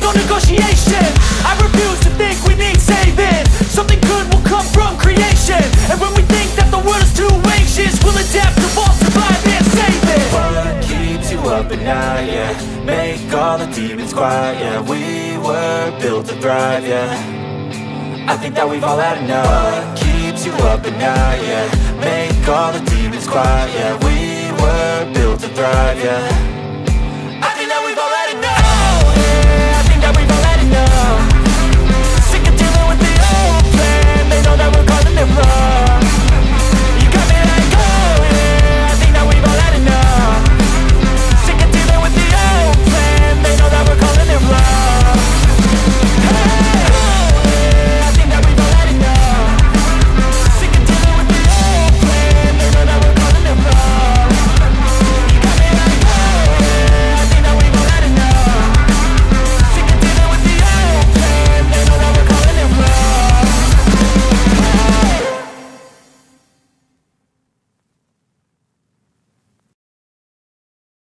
the no negotiation. I refuse to think we need saving. Something good will come from creation. And when we think that the world is too anxious We'll adapt, to evolve, survive and save it. What keeps you up at night, yeah. Make all the demons quiet, yeah. We were built to thrive, yeah. I think that we've all had enough. What keeps you up at night, yeah. Make all the demons quiet, yeah. We were built to thrive, yeah